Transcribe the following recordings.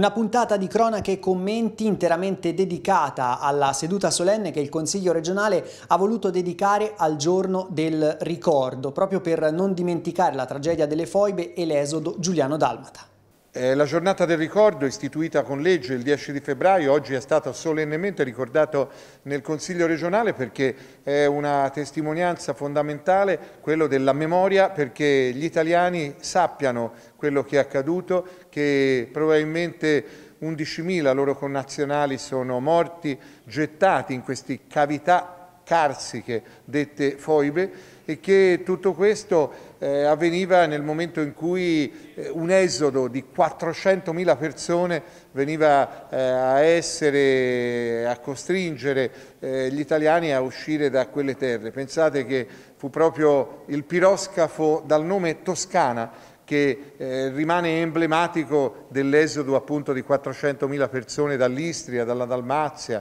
Una puntata di cronache e commenti interamente dedicata alla seduta solenne che il Consiglio regionale ha voluto dedicare al giorno del ricordo, proprio per non dimenticare la tragedia delle foibe e l'esodo Giuliano Dalmata. Eh, la giornata del ricordo, istituita con legge il 10 di febbraio, oggi è stata solennemente ricordato nel Consiglio regionale perché è una testimonianza fondamentale, quello della memoria, perché gli italiani sappiano quello che è accaduto, che probabilmente 11.000 loro connazionali sono morti, gettati in queste cavità carsiche dette foibe e che tutto questo eh, avveniva nel momento in cui eh, un esodo di 400.000 persone veniva eh, a essere, a costringere eh, gli italiani a uscire da quelle terre. Pensate che fu proprio il piroscafo dal nome Toscana che eh, rimane emblematico dell'esodo appunto di 400.000 persone dall'Istria, dalla Dalmazia,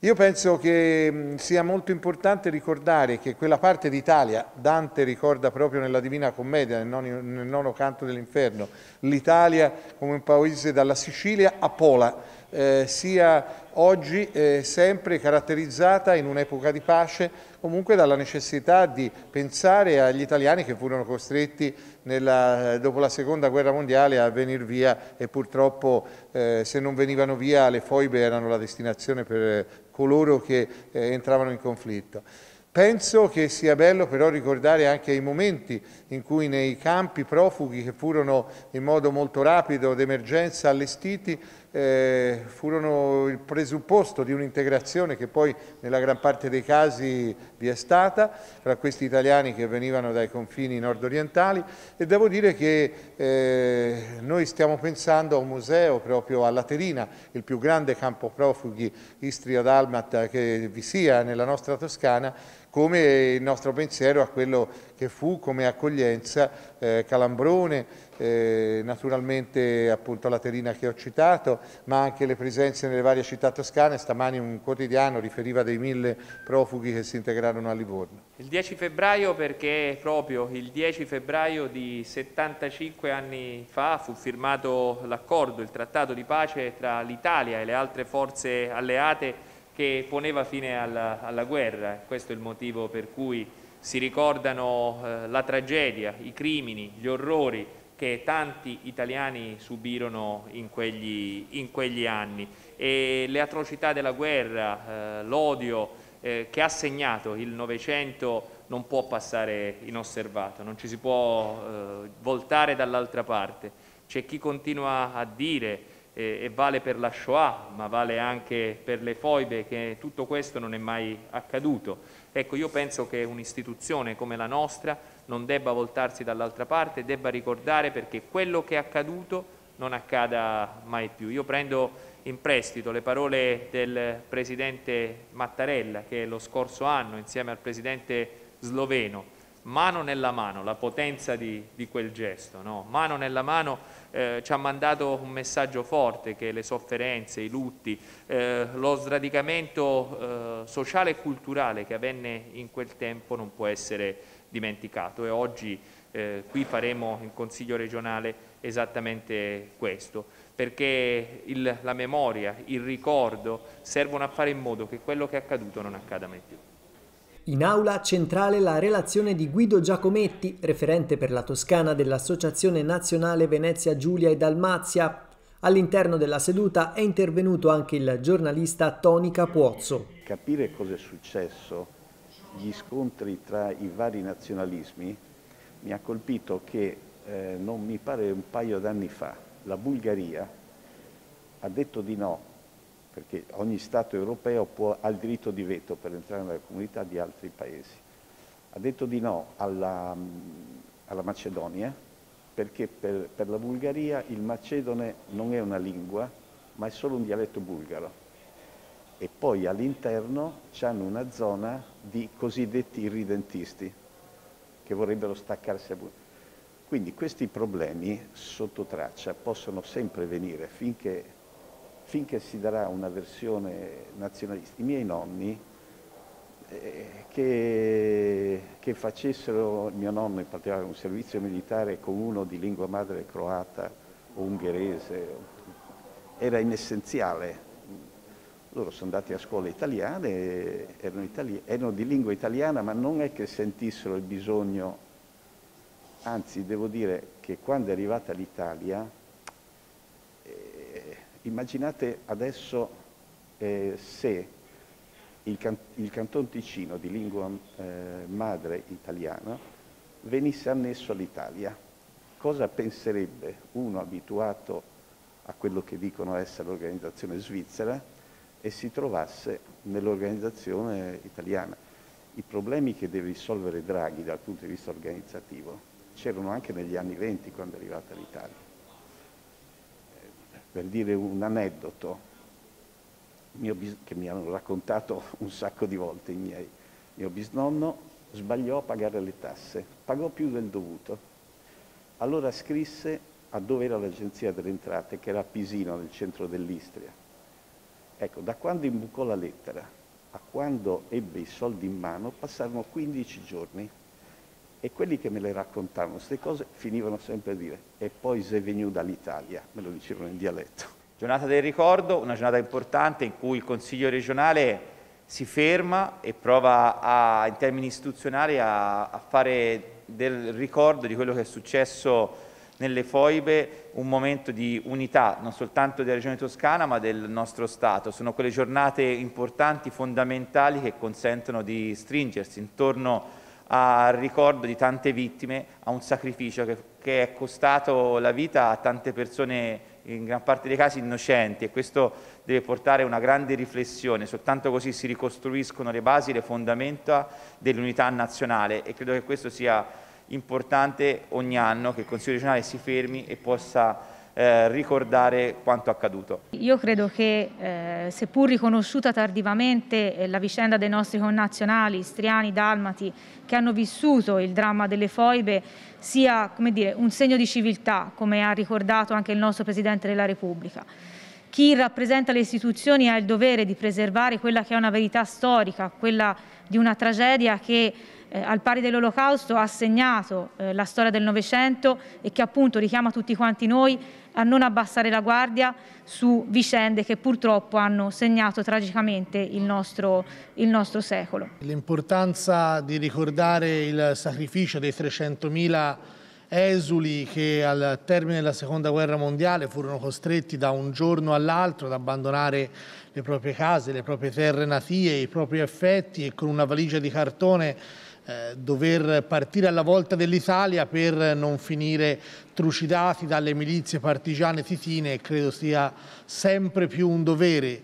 io penso che mm, sia molto importante ricordare che quella parte d'Italia, Dante ricorda proprio nella Divina Commedia, nel nono, nel nono canto dell'inferno, l'Italia come un paese dalla Sicilia a Pola, eh, sia oggi eh, sempre caratterizzata in un'epoca di pace comunque dalla necessità di pensare agli italiani che furono costretti nella, dopo la seconda guerra mondiale a venire via e purtroppo eh, se non venivano via le foibe erano la destinazione per coloro che eh, entravano in conflitto. Penso che sia bello però ricordare anche i momenti in cui nei campi profughi che furono in modo molto rapido d'emergenza allestiti eh, furono il presupposto di un'integrazione che poi nella gran parte dei casi vi è stata fra questi italiani che venivano dai confini nord-orientali. E devo dire che eh, noi stiamo pensando a un museo proprio a Laterina, il più grande campo profughi Istria-Dalmata che vi sia nella nostra Toscana, come il nostro pensiero a quello che fu come accoglienza eh, Calambrone, eh, naturalmente appunto la Terina che ho citato, ma anche le presenze nelle varie città toscane. Stamani un quotidiano riferiva dei mille profughi che si integrarono a Livorno. Il 10 febbraio perché proprio il 10 febbraio di 75 anni fa fu firmato l'accordo, il trattato di pace tra l'Italia e le altre forze alleate che poneva fine alla, alla guerra. Questo è il motivo per cui si ricordano eh, la tragedia, i crimini, gli orrori che tanti italiani subirono in quegli, in quegli anni e le atrocità della guerra, eh, l'odio eh, che ha segnato il Novecento non può passare inosservato, non ci si può eh, voltare dall'altra parte. C'è chi continua a dire eh, e vale per la Shoah, ma vale anche per le foibe, che tutto questo non è mai accaduto. Ecco, io penso che un'istituzione come la nostra non debba voltarsi dall'altra parte, debba ricordare perché quello che è accaduto non accada mai più. Io prendo in prestito le parole del Presidente Mattarella che lo scorso anno insieme al Presidente sloveno mano nella mano, la potenza di, di quel gesto, no? mano nella mano eh, ci ha mandato un messaggio forte che le sofferenze, i lutti, eh, lo sradicamento eh, sociale e culturale che avvenne in quel tempo non può essere dimenticato e oggi eh, qui faremo in Consiglio regionale esattamente questo, perché il, la memoria, il ricordo servono a fare in modo che quello che è accaduto non accada mai più. In aula centrale la relazione di Guido Giacometti, referente per la Toscana dell'Associazione Nazionale Venezia Giulia e Dalmazia. All'interno della seduta è intervenuto anche il giornalista Toni Capuozzo. Capire cosa è successo, gli scontri tra i vari nazionalismi, mi ha colpito che eh, non mi pare un paio d'anni fa la Bulgaria ha detto di no perché ogni Stato europeo può, ha il diritto di veto per entrare nella comunità di altri paesi. Ha detto di no alla, alla Macedonia perché per, per, la Bulgaria il macedone non è una lingua ma è solo un dialetto bulgaro e poi all'interno hanno una zona di cosiddetti irridentisti che vorrebbero staccarsi a Bulgaria. Quindi questi problemi sotto traccia possono sempre venire finché finché si darà una versione nazionalista. I miei nonni eh, che, che, facessero, mio nonno in particolare, un servizio militare con uno di lingua madre croata o ungherese, era inessenziale. Loro sono andati a scuole italiane, erano, itali erano di lingua italiana, ma non è che sentissero il bisogno, anzi devo dire che quando è arrivata l'Italia, immaginate adesso eh, se il, can il, Canton Ticino di lingua eh, madre italiana venisse annesso all'Italia. Cosa penserebbe uno abituato a quello che dicono essere l'organizzazione svizzera e si trovasse nell'organizzazione italiana? I problemi che deve risolvere Draghi dal punto di vista organizzativo c'erano anche negli anni venti quando è arrivata l'Italia. Per dire un aneddoto, che mi hanno raccontato un sacco di volte i miei. Mio bisnonno sbagliò a pagare le tasse, pagò più del dovuto. Allora scrisse a dove era l'agenzia delle entrate, che era a Pisino, nel centro dell'Istria. Ecco, da quando imbucò la lettera a quando ebbe i soldi in mano passarono 15 giorni e quelli che me le raccontavano queste cose finivano sempre a dire e poi sei venuto dall'Italia, me lo dicevano in dialetto. Giornata del ricordo, una giornata importante in cui il Consiglio regionale si ferma e prova a, in termini istituzionali a, a fare del ricordo di quello che è successo nelle foibe un momento di unità non soltanto della regione toscana ma del nostro Stato. Sono quelle giornate importanti, fondamentali che consentono di stringersi intorno al ricordo di tante vittime, a un sacrificio che, che è costato la vita a tante persone in gran parte dei casi innocenti e questo deve portare a una grande riflessione, soltanto così si ricostruiscono le basi, le fondamenta dell'unità nazionale e credo che questo sia importante ogni anno che il Consiglio regionale si fermi e possa eh, ricordare quanto accaduto. Io credo che eh, seppur riconosciuta tardivamente eh, la vicenda dei nostri connazionali istriani, dalmati, che hanno vissuto il dramma delle foibe, sia dire, un segno di civiltà, come ha ricordato anche il nostro Presidente della Repubblica. Chi rappresenta le istituzioni ha il dovere di preservare quella che è una verità storica, quella di una tragedia che eh, al pari dell'Olocausto ha segnato eh, la storia del Novecento e che appunto richiama tutti quanti noi a non abbassare la guardia su vicende che purtroppo hanno segnato tragicamente il nostro, il nostro secolo. L'importanza di ricordare il sacrificio dei 300.000 esuli che al termine della seconda guerra mondiale furono costretti da un giorno all'altro ad abbandonare le proprie case, le proprie terre natie, i propri affetti e con una valigia di cartone eh, dover partire alla volta dell'Italia per non finire trucidati dalle milizie partigiane titine credo sia sempre più un dovere.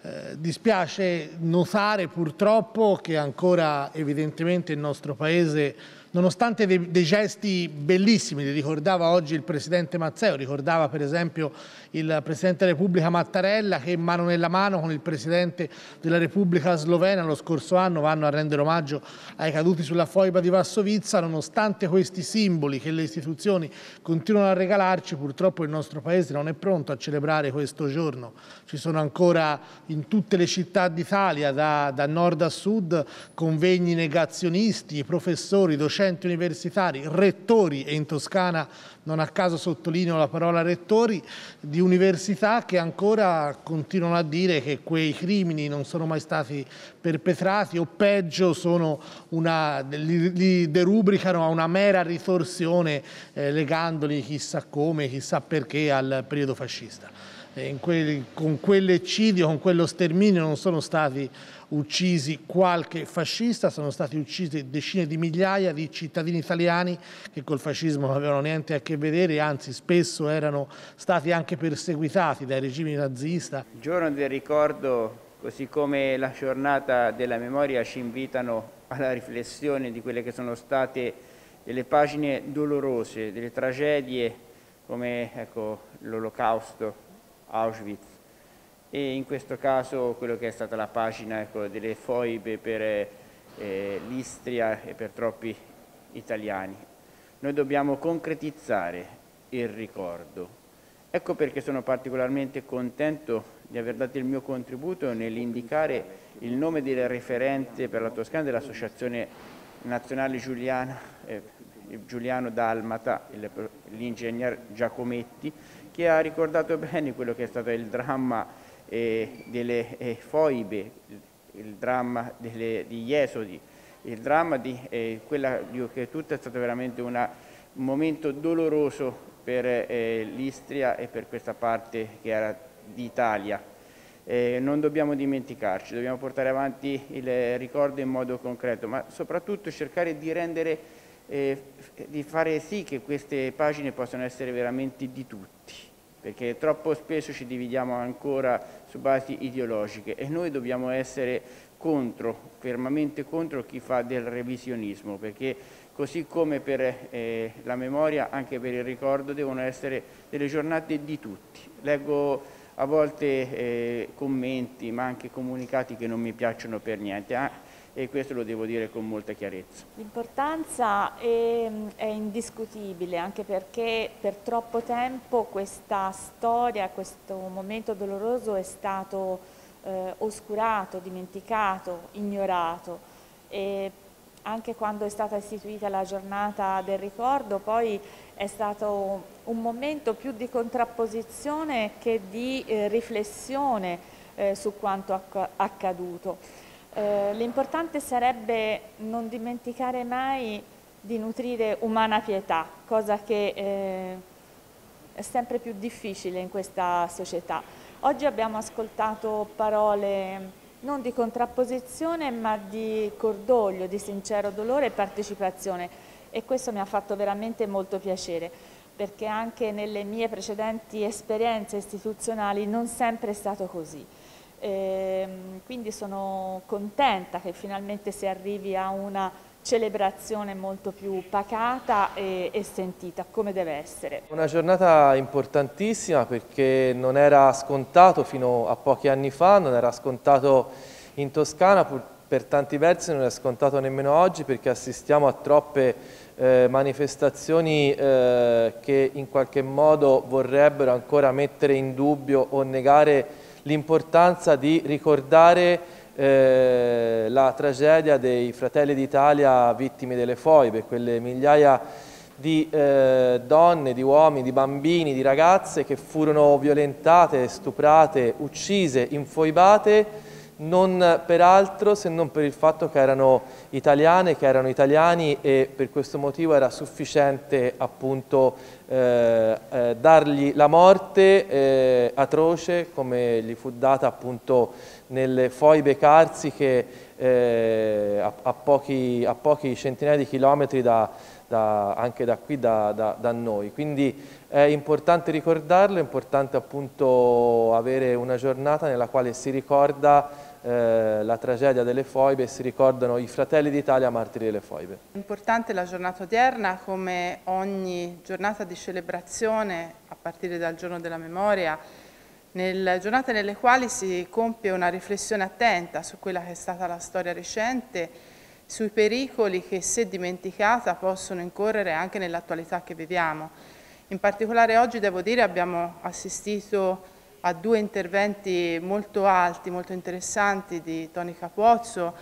Eh, dispiace notare purtroppo che ancora evidentemente il nostro Paese nonostante dei, dei, gesti bellissimi, li ricordava oggi il Presidente Mazzeo, ricordava per esempio il Presidente della Repubblica Mattarella che mano nella mano con il Presidente della Repubblica Slovena lo scorso anno vanno a rendere omaggio ai caduti sulla foiba di Vassovizza, nonostante questi simboli che le istituzioni continuano a regalarci, purtroppo il nostro Paese non è pronto a celebrare questo giorno. Ci sono ancora in tutte le città d'Italia, da, da nord a sud, convegni negazionisti, professori, docenti, docenti universitari, rettori, e in Toscana non a caso sottolineo la parola rettori, di università che ancora continuano a dire che quei crimini non sono mai stati perpetrati o peggio sono una, li, li derubricano a una mera ritorsione eh, legandoli chissà come, chissà perché al periodo fascista. Quel, con quell'eccidio, con quello sterminio non sono stati uccisi qualche fascista, sono stati uccisi decine di migliaia di cittadini italiani che col fascismo non avevano niente a che vedere, anzi spesso erano stati anche perseguitati dai regimi nazista. Il giorno del ricordo, così come la giornata della memoria, ci invitano alla riflessione di quelle che sono state delle pagine dolorose, delle tragedie come ecco, l'olocausto, Auschwitz, e in questo caso quello che è stata la pagina ecco, delle foibe per eh, l'Istria e per troppi italiani. Noi dobbiamo concretizzare il ricordo. Ecco perché sono particolarmente contento di aver dato il mio contributo nell'indicare il nome del referente per la Toscana dell'Associazione Nazionale Giuliana, eh, Giuliano Dalmata, l'ingegner Giacometti, che ha ricordato bene quello che è stato il dramma eh, delle eh, foibe, il, dramma delle, degli esodi, il dramma di eh, quella che tutto è stato veramente una, un momento doloroso per eh, l'Istria e per questa parte che era d'Italia. Non dobbiamo dimenticarci, dobbiamo portare avanti il ricordo in modo concreto, ma soprattutto cercare di rendere eh, di fare sì che queste pagine possano essere veramente di tutti, perché troppo spesso ci dividiamo ancora su basi ideologiche e noi dobbiamo essere contro, fermamente contro chi fa del revisionismo, perché così come per eh, la memoria, anche per il ricordo, devono essere delle giornate di tutti. Leggo a volte eh, commenti, ma anche comunicati che non mi piacciono per niente. Ah, e questo lo devo dire con molta chiarezza. L'importanza è, è, indiscutibile anche perché per troppo tempo questa storia, questo momento doloroso è stato eh, oscurato, dimenticato, ignorato e anche quando è stata istituita la giornata del ricordo poi è stato un momento più di contrapposizione che di eh, riflessione eh, su quanto accaduto. Eh, l'importante sarebbe non dimenticare mai di nutrire umana pietà, cosa che eh, è sempre più difficile in questa società. Oggi abbiamo ascoltato parole non di contrapposizione ma di cordoglio, di sincero dolore e partecipazione e questo mi ha fatto veramente molto piacere perché anche nelle mie precedenti esperienze istituzionali non sempre è stato così. E, ehm, quindi sono contenta che finalmente si arrivi a una celebrazione molto più pacata e, e, sentita, come deve essere. Una giornata importantissima perché non era scontato fino a pochi anni fa, non era scontato in Toscana, per tanti versi non è scontato nemmeno oggi perché assistiamo a troppe eh, manifestazioni eh, che in qualche modo vorrebbero ancora mettere in dubbio o negare l'importanza di ricordare eh, la tragedia dei fratelli d'Italia vittime delle foibe, quelle migliaia di eh, donne, di uomini, di bambini, di ragazze che furono violentate, stuprate, uccise, infoibate non per altro se non per il fatto che erano italiane, che erano italiani e per questo motivo era sufficiente appunto eh, eh, dargli la morte eh, atroce come gli fu data appunto nelle foibe carsiche eh, a, a, pochi, a, pochi, centinaia di chilometri da, da, anche da qui da, da noi. Quindi è importante ricordarlo, è importante appunto avere una giornata nella quale si ricorda eh, la tragedia delle foibe e si ricordano i fratelli d'Italia martiri delle foibe. È importante la giornata odierna come ogni giornata di celebrazione a partire dal giorno della memoria, nelle giornate nelle quali si compie una riflessione attenta su quella che è stata la storia recente, sui pericoli che se dimenticata possono incorrere anche nell'attualità che viviamo. In particolare oggi devo dire abbiamo assistito a due interventi molto alti, molto interessanti di Toni Capozzo,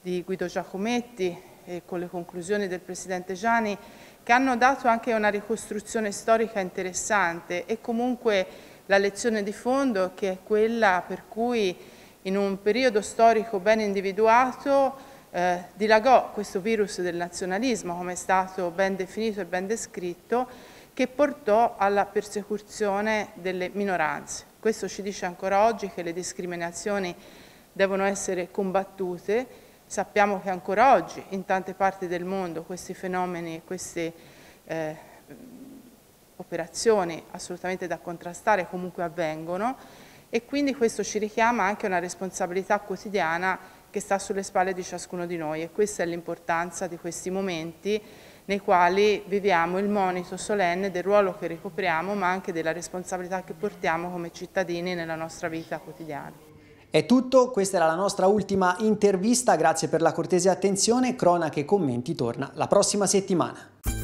di Guido Giacometti e con le conclusioni del Presidente Gianni che hanno dato anche una ricostruzione storica interessante e comunque la lezione di fondo che è quella per cui in un periodo storico ben individuato eh, dilagò questo virus del nazionalismo come è stato ben definito e ben descritto che portò alla persecuzione delle minoranze. Questo ci dice ancora oggi che le discriminazioni devono essere combattute. Sappiamo che ancora oggi in tante parti del mondo questi fenomeni e queste eh, operazioni assolutamente da contrastare comunque avvengono e quindi questo ci richiama anche una responsabilità quotidiana che sta sulle spalle di ciascuno di noi e questa è l'importanza di questi momenti nei quali viviamo il monito solenne del ruolo che ricopriamo ma anche della responsabilità che portiamo come cittadini nella nostra vita quotidiana. È tutto, questa era la nostra ultima intervista, grazie per la cortese attenzione, Cronache e Commenti torna la prossima settimana.